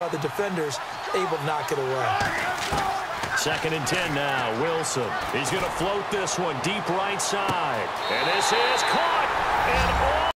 By the defenders able to knock it away. Second and 10 now. Wilson. He's going to float this one deep right side. And this is caught.